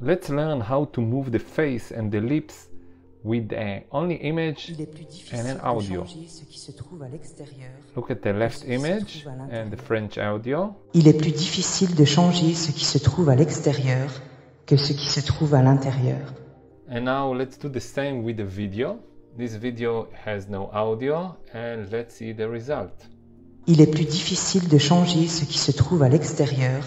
let's learn how to move the face and the lips with uh, only image Il est plus difficile and an audio. changer ce qui se trouve à l'extérieur. Look at the left image and the French audio. Il est plus difficile de changer ce qui se trouve à l'extérieur que ce qui se trouve à l'intérieur. And now let's do the same with the video. This video has no audio and let's see the result. Il est plus difficile de changer ce qui se trouve à l'extérieur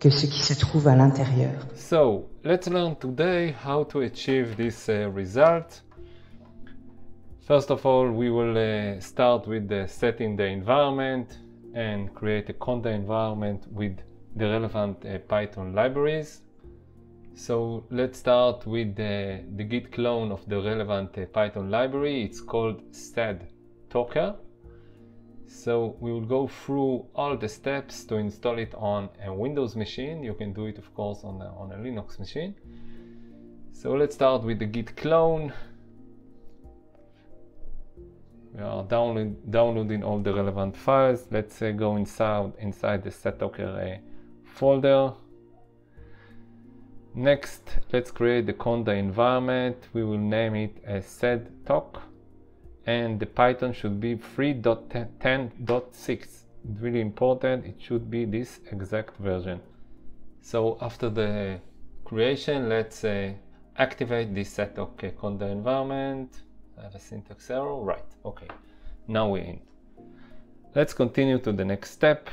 que ce qui se trouve à l'intérieur. So let's learn today how to achieve this uh, result. First of all, we will uh, start with the setting the environment and create a conda environment with the relevant uh, Python libraries. So let's start with the, the git clone of the relevant uh, Python library. It's called std Docker. So we will go through all the steps to install it on a Windows machine. You can do it, of course, on a, on a Linux machine. So let's start with the git clone. We are download, downloading all the relevant files. Let's uh, go inside inside the SadTalker uh, folder. Next, let's create the conda environment. We will name it as sedtoc and the Python should be 3.10.6. Really important, it should be this exact version. So after the creation, let's uh, activate this set of okay, conda environment. I have a syntax error, right, okay. Now we're in. Let's continue to the next step.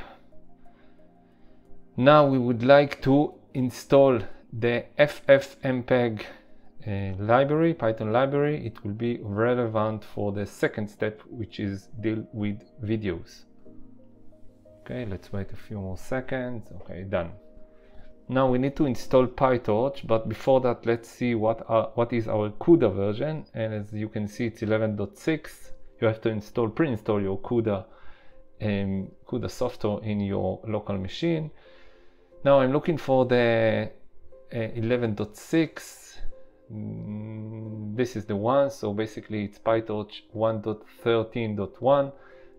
Now we would like to install the ffmpeg library, Python library, it will be relevant for the second step, which is deal with videos. Okay, let's wait a few more seconds. Okay, done. Now we need to install PyTorch, but before that, let's see what are, what is our CUDA version. And as you can see, it's 11.6. You have to install, pre-install your CUDA, um, CUDA software in your local machine. Now I'm looking for the uh, 11.6 Mm, this is the one so basically it's pytorch 1.13.1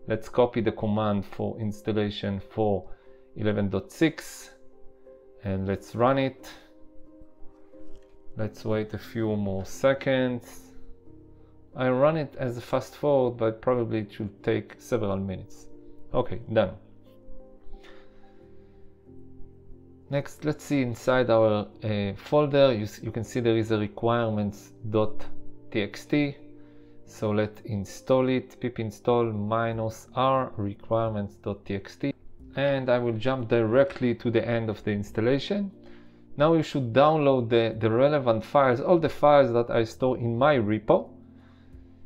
let's copy the command for installation for 11.6 and let's run it. Let's wait a few more seconds. I run it as a fast forward but probably it should take several minutes. Okay done Next, let's see inside our uh, folder, you, you, can see there is a requirements.txt. So let's install it, pip install minus r requirements.txt. And I will jump directly to the end of the installation. Now you should download the, the relevant files, all the files that I store in my repo.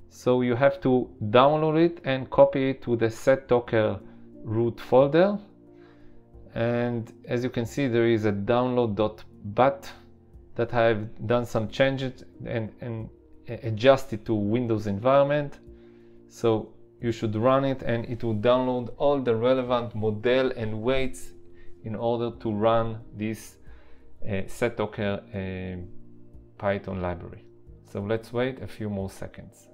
So you have to download it and copy it to the SadTalker root folder and as you can see there is a download.bat that I've done some changes and, and adjusted to Windows environment. So you should run it and it will download all the relevant model and weights in order to run this uh, uh, Python library. So let's wait a few more seconds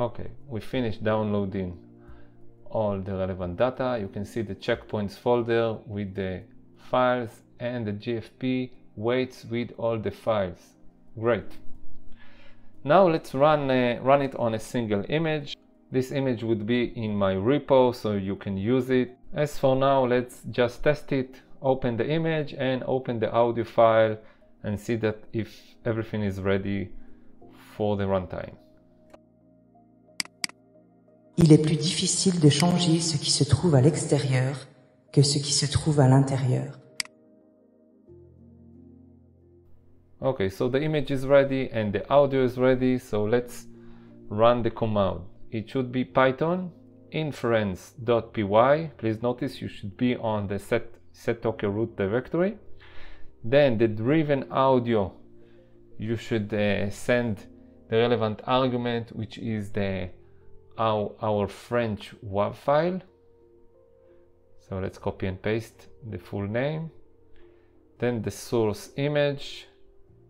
Okay, we finished downloading all the relevant data. You can see the checkpoints folder with the files and the GFP weights with all the files. Great. Now let's run, uh, run it on a single image. This image would be in my repo so you can use it. As for now, let's just test it. Open the image and open the audio file and see that if everything is ready for the runtime. Il est plus difficile de changer ce qui se trouve à l'extérieur que ce qui se trouve à l'intérieur. Okay, so the image is ready and the audio is ready, so let's run the command. It should be python inference.py. Please notice you should be on the set SadTalker root directory. Then the driven audio, you should uh, send the relevant argument, which is the our, our French WAV file. So let's copy and paste the full name. Then the source image,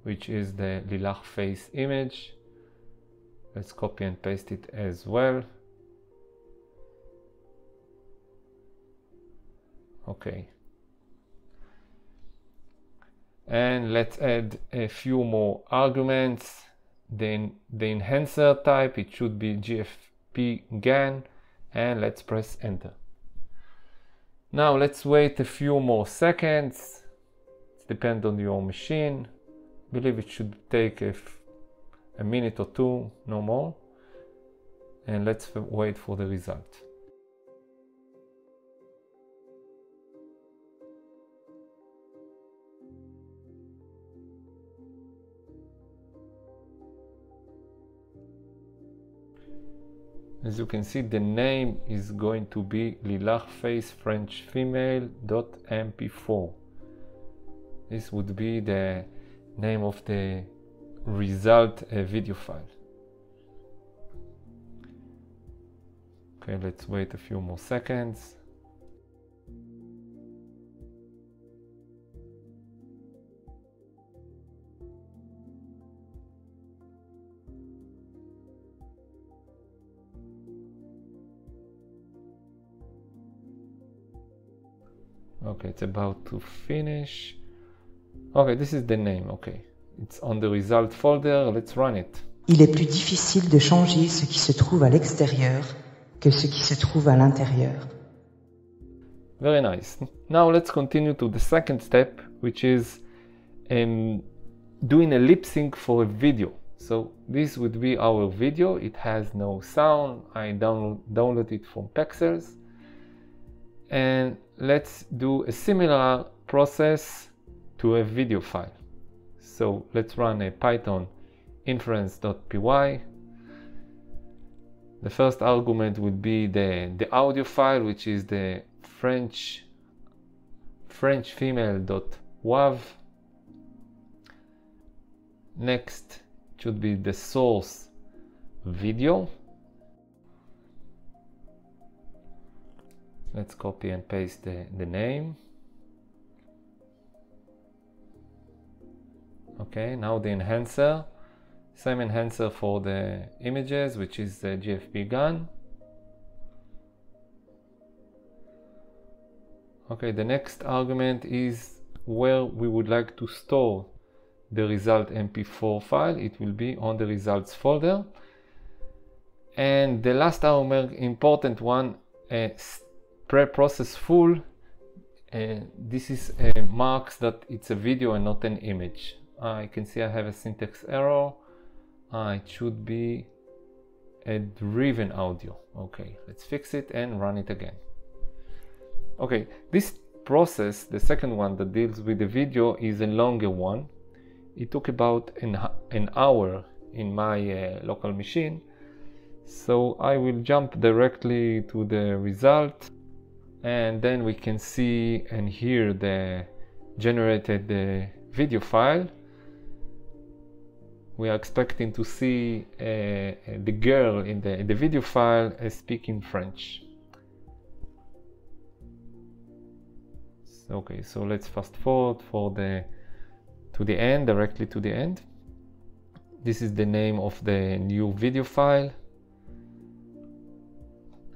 which is the Lilach face image. Let's copy and paste it as well. Okay. And let's add a few more arguments. Then the enhancer type, it should be GFP GAN and let's press enter. Now let's wait a few more seconds. It depends on your machine. I believe it should take a minute or two, no more. And let's wait for the result. As you can see, the name is going to be Lilach Face French Female .mp4. This would be the name of the result uh, video file. Okay, let's wait a few more seconds. Okay it's about to finish. Okay this is the name okay. It's on the result folder let's run it. Il est plus difficile de changer ce qui se trouve à l'extérieur que ce qui se trouve à l'intérieur. Very nice. Now let's continue to the second step which is um, doing a lip sync for a video. So this would be our video. It has no sound. I download download it from pexels. And let's do a similar process to a video file. So let's run a python inference.py. The first argument would be the, the audio file, which is the French French female.wav. Next should be the source video let's copy and paste the, the name. Okay now the enhancer. Same enhancer for the images which is the GFP GAN. okay the next argument is where we would like to store the result mp4 file. It will be on the results folder. And the last argument important one uh, pre-process full uh, this is uh, marks that it's a video and not an image. I can see I have a syntax error. Uh, it should be a driven audio. Okay let's fix it and run it again. Okay this process the second one that deals with the video is a longer one. It took about an, an hour in my uh, local machine. So I will jump directly to the result and then we can see and hear the generated the video file. We are expecting to see uh, the girl in the, in the video file uh, speaking French. Okay so let's fast forward for the to the end directly to the end. This is the name of the new video file.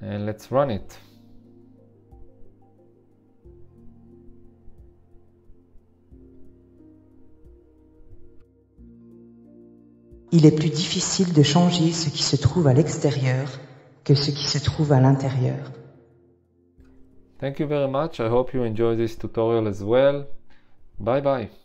And let's run it Il est plus difficile de changer ce qui se trouve à l'extérieur que ce qui se trouve à l'intérieur. Thank you very much. I hope you enjoy this tutorial as well. Bye bye.